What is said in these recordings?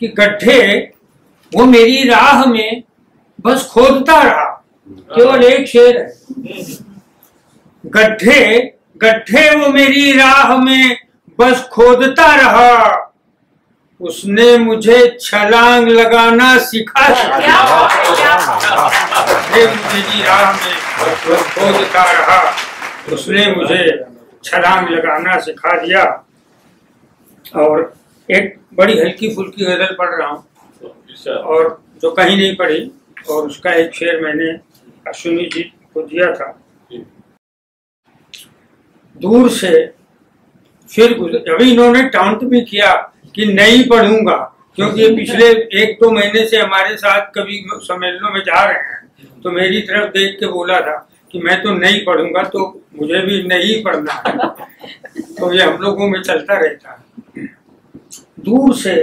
कि गड्ढे वो मेरी राह में बस खोदता रहा। केवल एक शेर है। गड्ढे गड्ढे वो मेरी राह में बस खोदता रहा। उसने मुझे छलांग लगाना सिखा मेरी राह में बस खोदता रहा। उसने मुझे छलांग लगाना सिखा दिया। और एक बड़ी हल्की फुल्की गज़ल पढ़ रहा हूँ। और जो कहीं नहीं पढ़ी और उसका एक शेर मैंने अश्विनी जी को दिया था। दूर से फिर गुजर अभी इन्होंने टाउंट भी किया कि नहीं पढ़ूँगा क्योंकि पिछले एक दो तो महीने से हमारे साथ कभी सम्मेलनों में जा रहे हैं। तो मेरी तरफ़ देख के बोला था कि मैं तो नहीं पढ़ूँगा तो मुझे भी नहीं पढ़ना है। तो ये हम लोगों में चलता रहता है। दूर से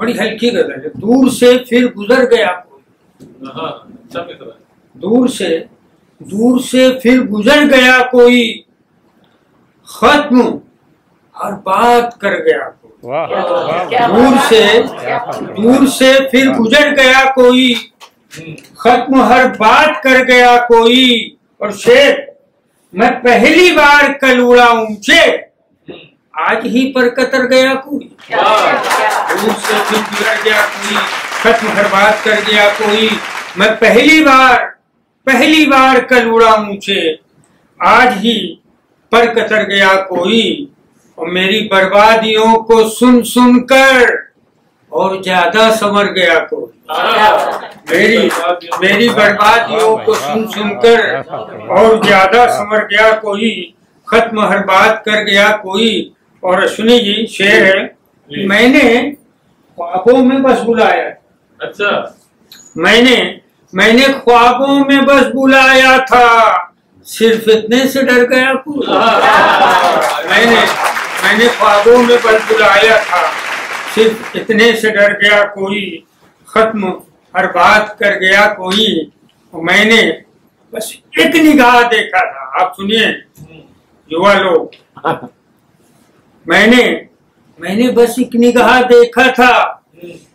बड़ी हल्की गज़ल है दूर से फिर गुजर गया कोई। दूर से दूर से फिर गुजर गया कोई खत्म हर बात कर गया कोई। वाह क्या बात है, वाह क्या दूर से है, है। दूर से फिर गुजर गया कोई खत्म हर बात कर गया कोई। और शेर मैं पहली बार कल उड़ा ऊँचे आज ही पर कतर गया कोई। से गया कोई। खत्म हर बात कर गया कोई। मैं पहली बार पहली बार कल उड़ा ऊँचे आज ही पर कतर गया कोई। और मेरी बर्बादियों को सुन सुन कर और ज़्यादा समर गया कोई। मेरी मेरी बर्बादियों को सुन सुनकर और ज़्यादा समर गया कोई। खत्म हर बात कर गया कोई। और अश्विनी जी शेर है। मैंने ख्वाबों में बस बुलाया। अच्छा। मैंने मैंने ख्वाबों में बस बुलाया था। सिर्फ़ इतने से डर गया कोई मैंने मैंने ख्वाबों में बस बुलाया था। सिर्फ़ इतने से डर गया कोई। खत्म हर बात कर गया कोई। मैंने बस एक निगाह देखा था। आप सुनिए। युवा लोग। मैंने मैंने बस एक निगाह देखा था।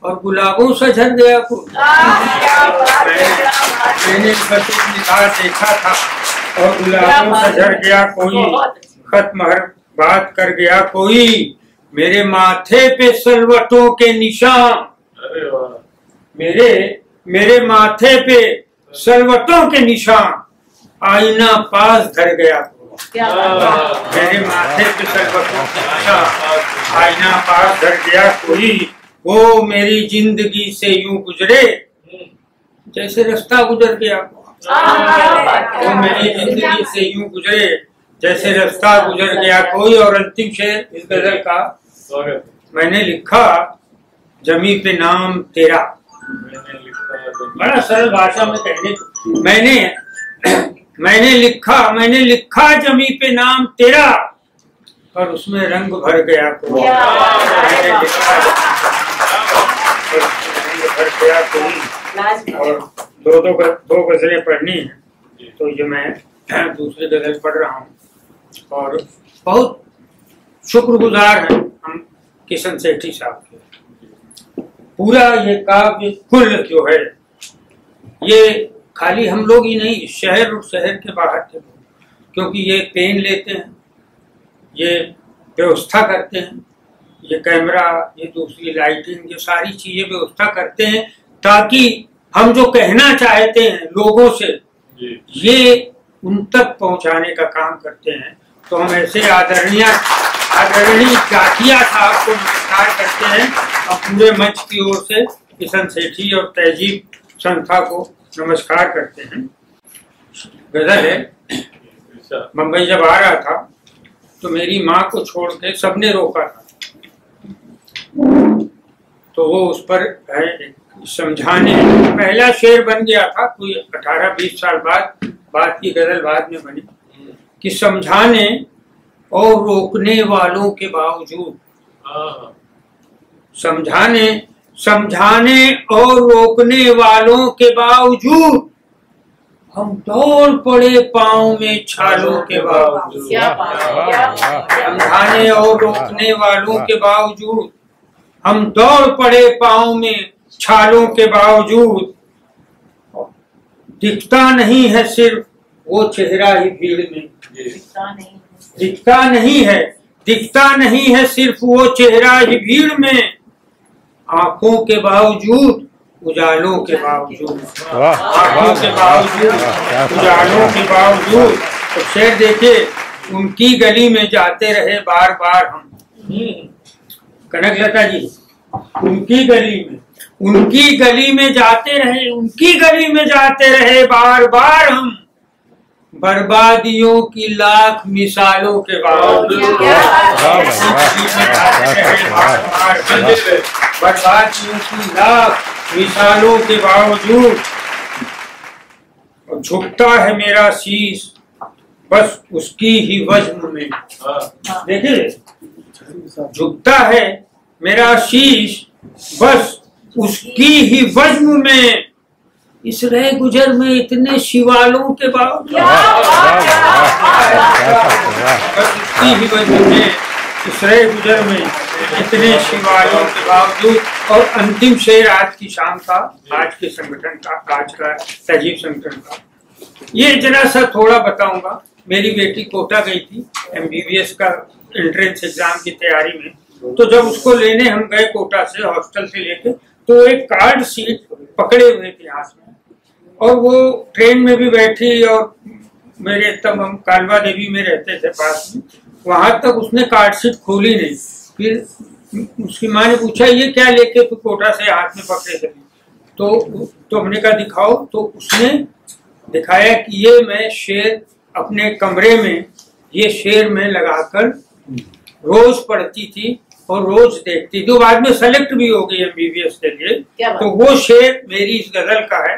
और गुलाबों से झर गया मैंने बस एक निगाह देखा था। और गुलाबों से झर गया कोई। खत्म हर बात कर गया कोई। मेरे माथे पे सलवटों के निशान। मेरे मेरे माथे पे सलवटों के निशान। आईना पास धर गया। मेरे माथे पे के आईना पास धर गया कोई वो मेरी ज़िंदगी से यूँ गुजरे, जैसे रास्ता गुजर गया। वो मेरी ज़िंदगी से यूँ गुजरे, जैसे रास्ता गुजर गया, कोई और अंतिम शेर इस गज़ल का। मैंने लिखा, जमी पे नाम तेरा। बड़ा सरल भाषा में कहने मैंने मैंने लिखा मैंने लिखा जमी पे नाम तेरा और उसमें रंग भर गया कोई। है, मैंने लिखा रंग भर गया कोई। और दो दो दो गजलें पढ़नी है तो ये मैं दूसरी गज़ल पढ़ रहा हूँ। और बहुत शुक्रगुजार हैं हम किशन सेठी साहब के। पूरा ये काव्य कुल जो है? ये खाली हम लोग ही नहीं शहर और शहर के बाहर के लोग क्योंकि ये पेन लेते हैं ये व्यवस्था करते हैं ये कैमरा ये दूसरी लाइटिंग ये सारी चीज़ें व्यवस्था करते हैं ताकि हम जो कहना चाहते हैं लोगों से ये उन तक पहुँचाने का काम करते हैं। तो हम ऐसे आदरणीय आदरणीय जाकिया साहब को नमस्कार करते हैं और पूरे मंच की ओर से किशन सेठी और तहजीब संस्था को नमस्कार करते हैं। गज़ल है। मुंबई जब आ रहा था तो मेरी माँ को छोड़ के सबने रोका था। तो वो उस पर है, समझाने पहला शेर बन गया था कोई अठारह बीस साल बाद बात की गज़ल बाद में बनी कि समझाने और रोकने वालों के बावजूद हाँ। समझाने समझाने और रोकने वालों के बावजूद हम दौड़ पड़े पाँव में छालों के बावजूद। समझाने और रोकने वालों के बावजूद हम दौड़ पड़े पाँव में छालों के बावजूद। दिखता नहीं है सिर्फ़ वो चेहरा ही भीड़ में। दिखता नहीं है दिखता नहीं है सिर्फ़ वो चेहरा ही भीड़ में। आँखों के बावजूद उजालों के बावजूद। आँखों के बावजूद उजालों के बावजूद। तो शेर देखे उनकी गली में जाते रहे बार बार हम। कनक लता जी उनकी गली में उनकी गली में जाते रहे उनकी गली में जाते रहे बार बार हम। बर्बादियों की लाख मिसालों के बावजूद बर्बादियों की लाख मिसालों के बावजूद। झुकता है मेरा शीश बस उसकी ही वज़न में। देखिए झुकता है मेरा शीश बस उसकी ही वज़न में। इस रह गुजर में इतने शिवालों के बावजूद। इस रह गुजर में इतने शिवालों के बावजूद। और अंतिम शेर आज की शाम का, आज के संगठन का, आज का सजीव संगठन का। ये जरा सा थोड़ा बताऊँगा। मेरी बेटी कोटा गई थी एमबीबीएस का एंट्रेंस एग्ज़ाम की तैयारी में। तो जब उसको लेने हम गए कोटा से, हॉस्टल से लेके तो एक कार्ड सीट पकड़े हुए थे हाथ में। और वो ट्रेन में भी बैठी और मेरे तब हम कालवा देवी में रहते थे पास में वहाँ तक उसने कार्ड सीट खोली नहीं। फिर उसकी माँ ने पूछा ये क्या लेके तू कोटा से हाथ में पकड़े थे? तो तो हमने कहा दिखाओ। तो उसने दिखाया कि ये मैं शेर अपने कमरे में ये शेर में लगाकर रोज पढ़ती थी और रोज देखती वो बाद में सेलेक्ट भी हो गई एमबीबीएस के लिए। तो वो शेर मेरी इस गज़ल का है।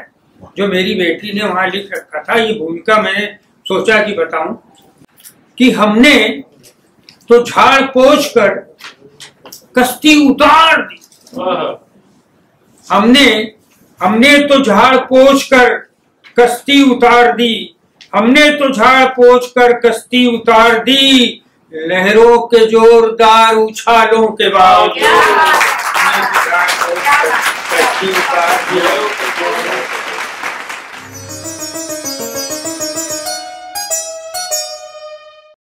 जो मेरी बेटी ने वहाँ लिख रखा था ये भूमिका मैंने सोचा कि बताऊँ कि हमने तो झाड़ पोछ कर कश्ती उतार दी। हाँ। हमने हमने तो झाड़ पोछ कर कश्ती उतार दी। हमने तो झाड़ पोछ कर कश्ती उतार दी। लहरों के जोरदार उछालों के बावजूद हमने तो कश्ती उतार दी।